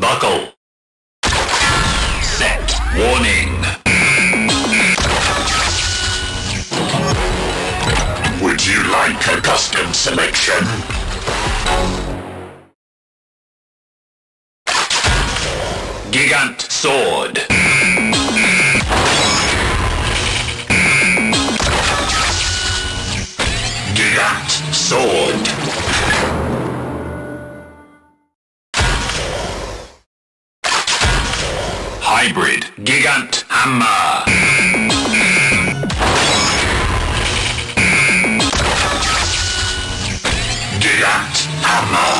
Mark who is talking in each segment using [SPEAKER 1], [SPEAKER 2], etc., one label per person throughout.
[SPEAKER 1] buckle. Set. Warning. Would you like a custom selection? Gigant Sword. Gigant Sword. Hybrid Gigant Hammer. Gigant Hammer.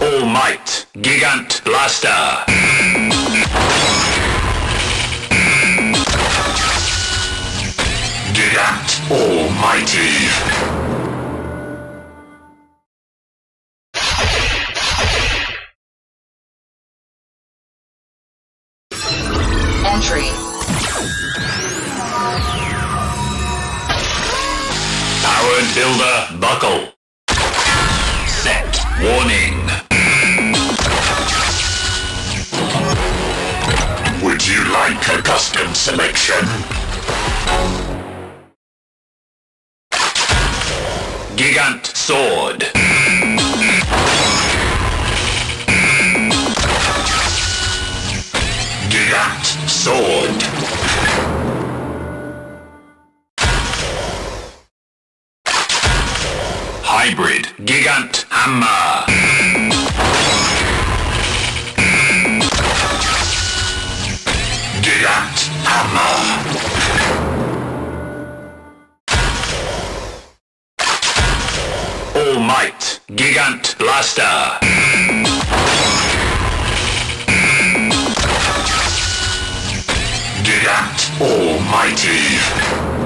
[SPEAKER 1] All Might Gigant Blaster. Gigant Almighty.
[SPEAKER 2] Entry.
[SPEAKER 1] Powered Builder Buckle. Set. Warning. Would you like a custom selection? Gigant Sword. Sword. Hybrid Gigant Hammer. Gigant Hammer. All Might Gigant Blaster. Gigant Almighty.